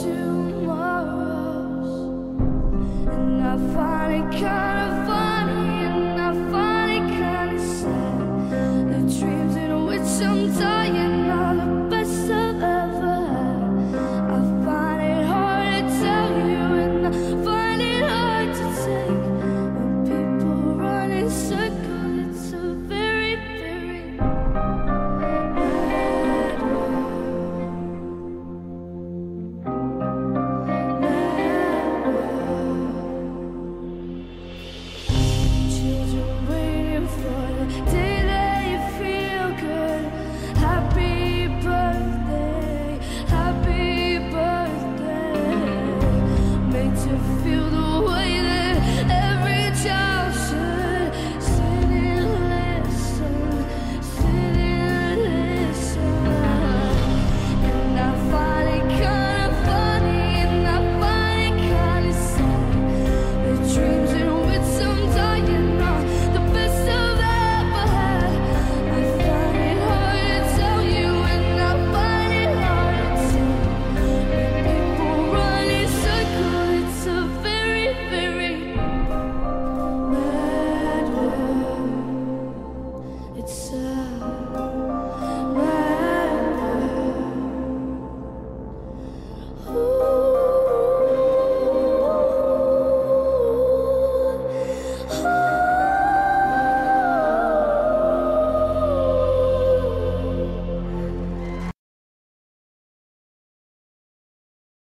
To.